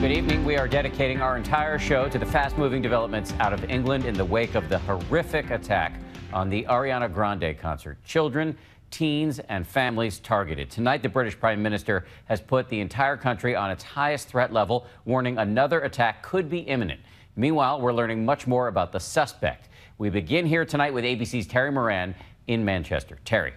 Good evening. We are dedicating our entire show to the fast moving developments out of England in the wake of the horrific attack on the Ariana Grande concert. Children, teens, and families targeted. Tonight, the British Prime Minister has put the entire country on its highest threat level, warning another attack could be imminent. Meanwhile, we're learning much more about the suspect. We begin here tonight with ABC's Terry Moran in Manchester. Terry.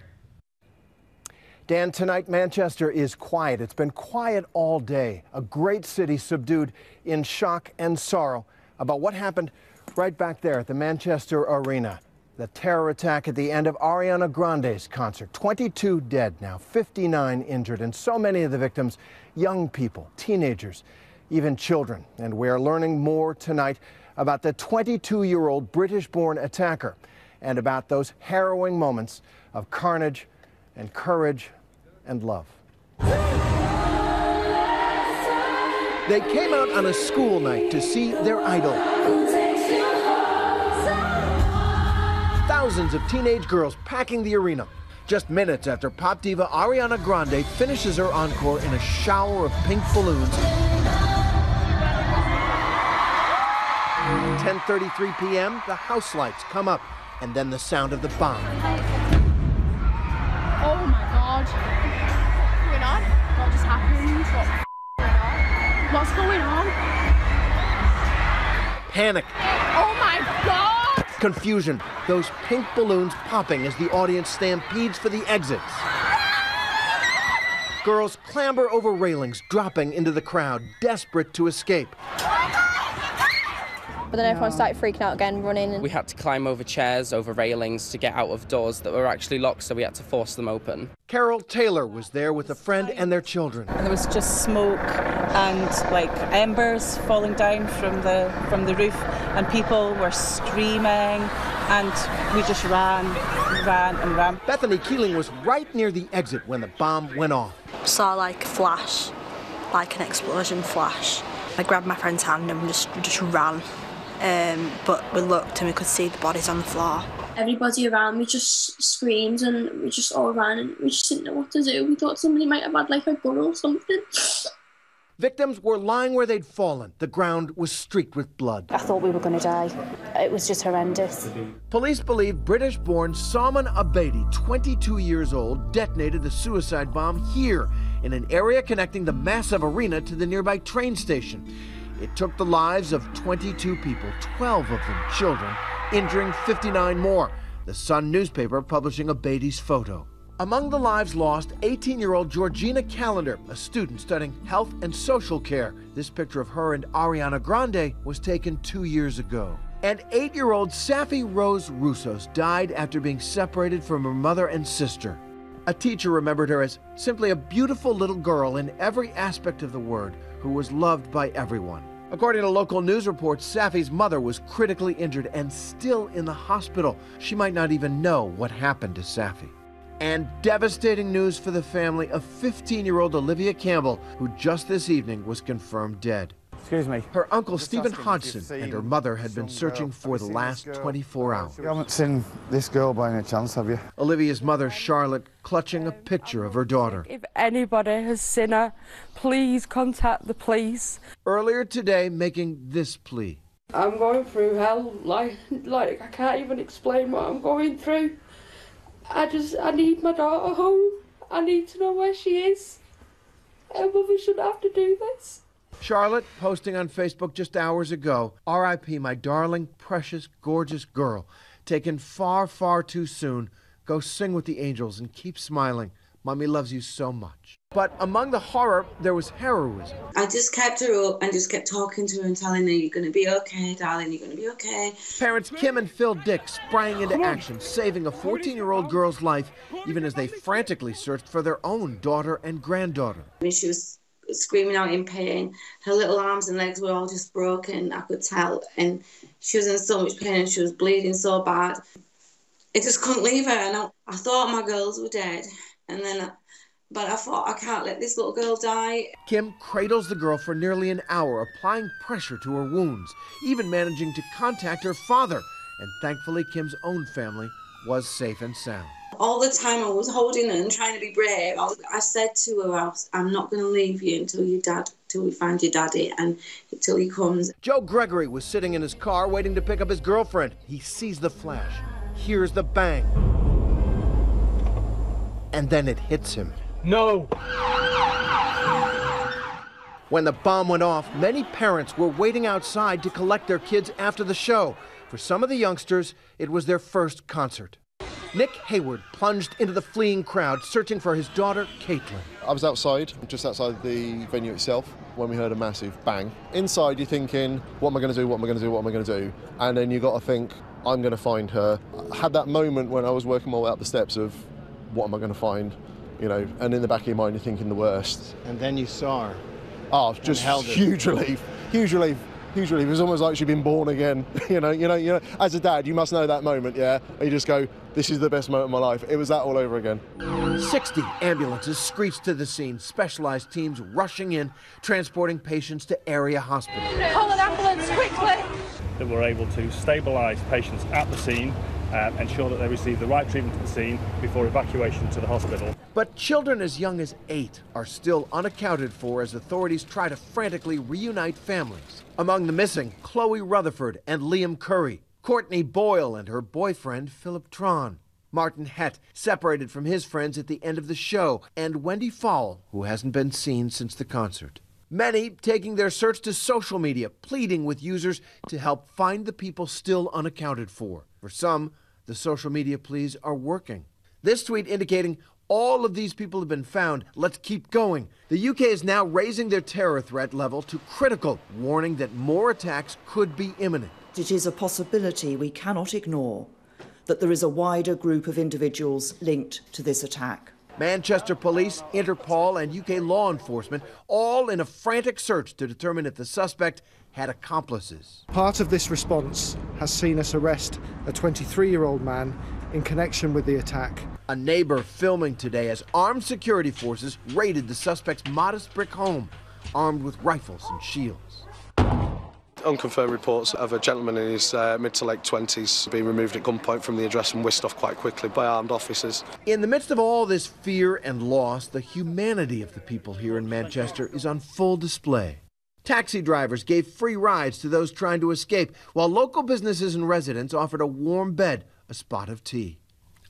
Dan, tonight Manchester is quiet. It's been quiet all day. A great city subdued in shock and sorrow about what happened right back there at the Manchester Arena. The terror attack at the end of Ariana Grande's concert. 22 dead now, 59 injured, and so many of the victims young people, teenagers, even children. And we are learning more tonight about the 22 year old British born attacker and about those harrowing moments of carnage and courage and love. They came out on a school night to see their idol. Thousands of teenage girls packing the arena. Just minutes after pop diva Ariana Grande finishes her encore in a shower of pink balloons. 10:33 p.m. The house lights come up, and then the sound of the bomb. Oh god. What's going on? What just happened? What's going on? What's going on? Panic, Oh my god! confusion, those pink balloons popping as the audience stampedes for the exits. Girls clamber over railings, dropping into the crowd, desperate to escape. But then everyone started freaking out again, running. We had to climb over chairs, over railings to get out of doors that were actually locked, so we had to force them open. Carol Taylor was there with a friend and their children. and there was just smoke and like embers falling down from the from the roof and people were screaming and we just ran ran and ran Bethany Keeling was right near the exit when the bomb went off. saw like a flash, like an explosion flash. I grabbed my friend's hand and just just ran. Um, but we looked and we could see the bodies on the floor. everybody around me just screamed and we just all ran and we just didn't know what to do. We thought somebody might have had like a gun or something. Victims were lying where they'd fallen. The ground was streaked with blood. I thought we were going to die. It was just horrendous. Police believe British born Salman Abedi, 22 years old, detonated the suicide bomb here in an area connecting the massive arena to the nearby train station. It took the lives of 22 people, 12 of them children, injuring 59 more. The Sun newspaper publishing Abedi's photo. Among the lives lost, 18 year old Georgina Callander, a student studying health and social care. This picture of her and Ariana Grande was taken two years ago. And eight year old Saffie Rose Roussos died after being separated from her mother and sister. A teacher remembered her as simply a beautiful little girl in every aspect of the word who was loved by everyone. According to local news reports, Saffie's mother was critically injured and still in the hospital. She might not even know what happened to Saffie. And devastating news for the family of 15 year old Olivia Campbell, who just this evening was confirmed dead. Excuse me. Her uncle Stephen asking Hodgson and her mother had been searching girl. for the last 24 hours. You haven't seen this girl by any chance, have you? Olivia's mother, Charlotte, clutching a picture of her daughter. If anybody has seen her, please contact the police. Earlier today, making this plea. I'm going through hell. Like, like I can't even explain what I'm going through. I just, I need my daughter home. I need to know where she is. Her mother shouldn't have to do this. Charlotte posting on Facebook just hours ago RIP, my darling, precious, gorgeous girl. Taken far, far too soon. Go sing with the angels and keep smiling. Mommy loves you so much. But among the horror, there was heroism. I just kept her up and just kept talking to her and telling her, You're going to be okay, darling, you're going to be okay. Parents Kim and Phil Dick sprang into action, saving a 14 year old girl's life, even as they frantically searched for their own daughter and granddaughter. I mean, she was screaming out in pain. Her little arms and legs were all just broken, I could tell. And she was in so much pain and she was bleeding so bad. I just couldn't leave her. And I, I thought my girls were dead. And then, but I thought, I can't let this little girl die. Kim cradles the girl for nearly an hour, applying pressure to her wounds, even managing to contact her father. And thankfully, Kim's own family was safe and sound. All the time I was holding her and trying to be brave, I, was, I said to her, I was, I'm not going to leave you until your dad, till we find your daddy and until he comes. Joe Gregory was sitting in his car waiting to pick up his girlfriend. He sees the flash, hears the bang, and then it hits him. No! When the bomb went off, many parents were waiting outside to collect their kids after the show. For some of the youngsters, it was their first concert. Nick Hayward plunged into the fleeing crowd searching for his daughter, Caitlin. I was outside, just outside the venue itself, when we heard a massive bang. Inside, you're thinking, what am I going to do? What am I going to do? What am I going to do? And then you've got to think, I'm going to find her. I had that moment when I was working my way up the steps of, what am I going to find? You know, and in the back of your mind, you're thinking the worst. And then you saw her. Oh, just huge relief, huge relief, huge relief. It was almost like she'd been born again. you know, you know, you know. As a dad, you must know that moment, yeah. And you just go, "This is the best moment of my life." It was that all over again. 60 ambulances screeched to the scene, specialized teams rushing in, transporting patients to area hospitals. Call an ambulance quickly! That we're able to stabilise patients at the scene um, ensure that they receive the right treatment at the scene before evacuation to the hospital. But children as young as eight are still unaccounted for as authorities try to frantically reunite families. Among the missing, Chloe Rutherford and Liam Curry, Courtney Boyle and her boyfriend Philip Tron, Martyn Hett, separated from his friends at the end of the show, and Wendy Fawell, who hasn't been seen since the concert. Many taking their search to social media, pleading with users to help find the people still unaccounted for. For some, the social media pleas are working. This tweet indicating all of these people have been found. Let's keep going. The UK is now raising their terror threat level to critical, warning that more attacks could be imminent. It is a possibility we cannot ignore that there is a wider group of individuals linked to this attack. Manchester Police, Interpol, and UK law enforcement all in a frantic search to determine if the suspect had accomplices. Part of this response has seen us arrest a 23 year old man in connection with the attack. A neighbor filming today as armed security forces raided the suspect's modest brick home, armed with rifles and shields. Unconfirmed reports of a gentleman in his uh, mid to late 20s being removed at gunpoint from the address and whisked off quite quickly by armed officers. In the midst of all this fear and loss, the humanity of the people here in Manchester is on full display. Taxi drivers gave free rides to those trying to escape, while local businesses and residents offered a warm bed, a spot of tea.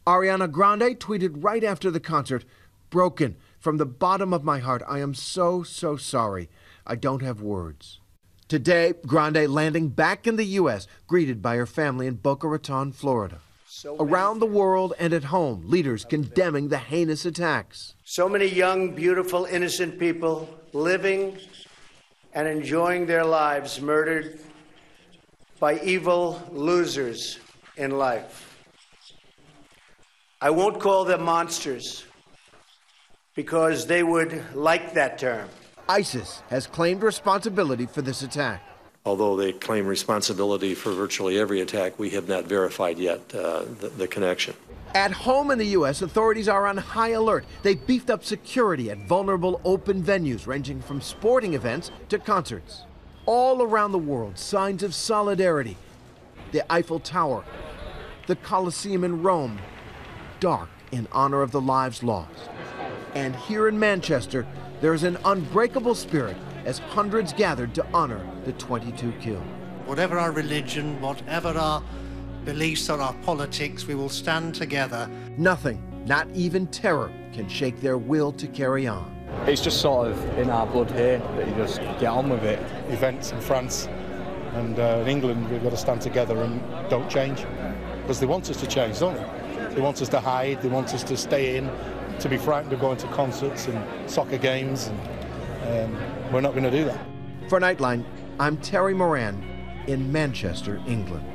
Ariana Grande tweeted right after the concert Broken. From the bottom of my heart, I am so, so sorry. I don't have words. Today, Grande landing back in the U.S., greeted by her family in Boca Raton, Florida. So Around the world and at home, leaders condemning the heinous attacks. So many young, beautiful, innocent people living and enjoying their lives murdered by evil losers in life. I won't call them monsters because they would like that term. ISIS has claimed responsibility for this attack. Although they claim responsibility for virtually every attack, we have not verified yet uh, the, the connection. At home in the U.S., authorities are on high alert. They beefed up security at vulnerable open venues ranging from sporting events to concerts. All around the world, signs of solidarity. The Eiffel Tower, the Colosseum in Rome, dark in honor of the lives lost. And here in Manchester, there's an unbreakable spirit as hundreds gathered to honor the 22 killed. Whatever our religion, whatever our beliefs or our politics, we will stand together. Nothing, not even terror, can shake their will to carry on. It's just sort of in our blood here that you just get on with it. Events in France and uh, in England, we've got to stand together and don't change. Because they want us to change, don't they? They want us to hide, they want us to stay in, to be frightened of going to concerts and soccer games, and um, we're not going to do that. For Nightline, I'm Terry Moran in Manchester, England.